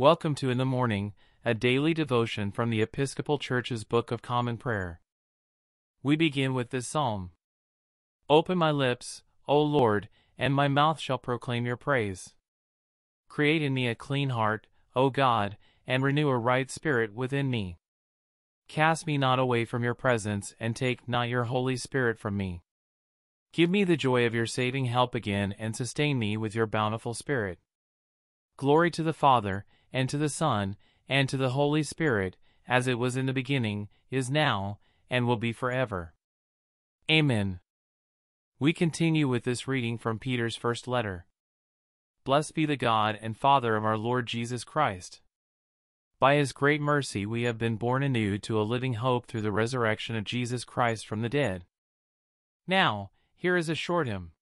Welcome to In the Morning, a daily devotion from the Episcopal Church's Book of Common Prayer. We begin with this psalm Open my lips, O Lord, and my mouth shall proclaim your praise. Create in me a clean heart, O God, and renew a right spirit within me. Cast me not away from your presence, and take not your Holy Spirit from me. Give me the joy of your saving help again, and sustain me with your bountiful Spirit. Glory to the Father, and to the Son, and to the Holy Spirit, as it was in the beginning, is now, and will be forever. Amen. We continue with this reading from Peter's first letter. Blessed be the God and Father of our Lord Jesus Christ. By his great mercy we have been born anew to a living hope through the resurrection of Jesus Christ from the dead. Now, here is a short hymn.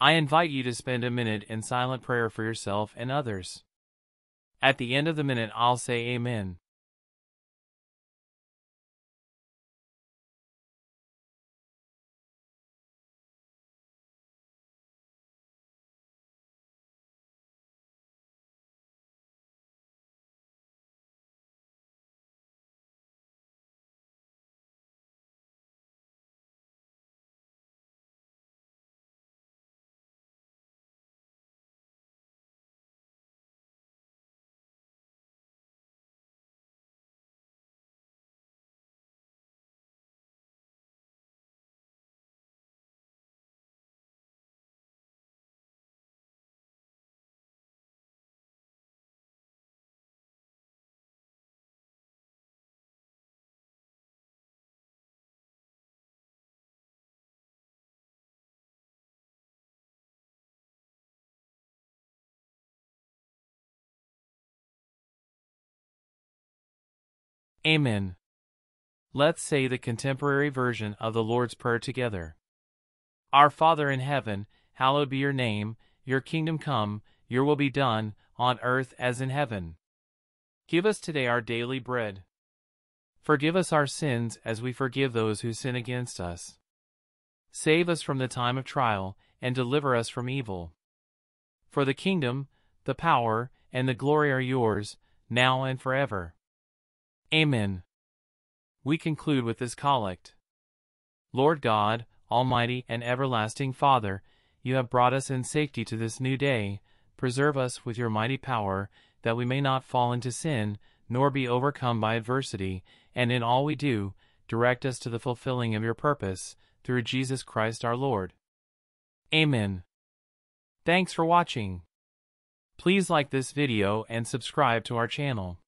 I invite you to spend a minute in silent prayer for yourself and others. At the end of the minute, I'll say Amen. Amen. Let's say the contemporary version of the Lord's Prayer together. Our Father in heaven, hallowed be your name, your kingdom come, your will be done, on earth as in heaven. Give us today our daily bread. Forgive us our sins as we forgive those who sin against us. Save us from the time of trial, and deliver us from evil. For the kingdom, the power, and the glory are yours, now and forever. Amen. We conclude with this collect. Lord God, Almighty and everlasting Father, you have brought us in safety to this new day. Preserve us with your mighty power, that we may not fall into sin, nor be overcome by adversity, and in all we do, direct us to the fulfilling of your purpose, through Jesus Christ our Lord. Amen. Thanks for watching. Please like this video and subscribe to our channel.